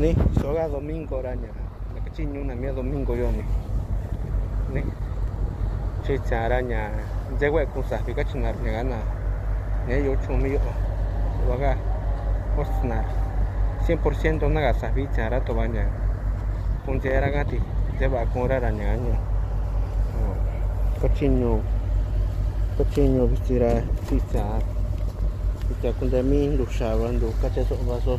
ni soga domingo araña. La cachiño una mía domingo yo ni. Ni. Chicha araña. Llegó con safi cachinar ni gana. Ni yo chumillo waga osnar 100% naga safi chara to baña. Punte era gati lleva con araña año. Oh, cachiño cachiño vistira chicha. Chicha con de mí luchaba ando cachazo vaso.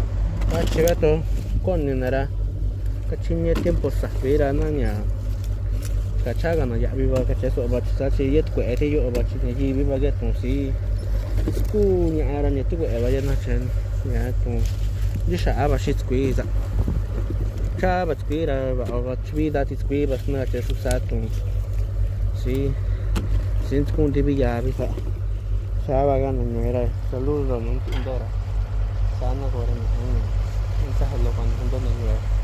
ache gato con nara kachinye tiempo sahvira nanya kachaga na ya viva kacheso ba cha chi yet ko ete yo ba chi ji viva get tong si sku nya ara ne tu ko e ba ya na chen ya tong ji sha ba shi skui za cha ba ra ba ba chi da ti skui ba na che su sa si sin kun di bi ya bi sa ba ga na ne ra saludo no tindora sana ko ra 在很多很多年了。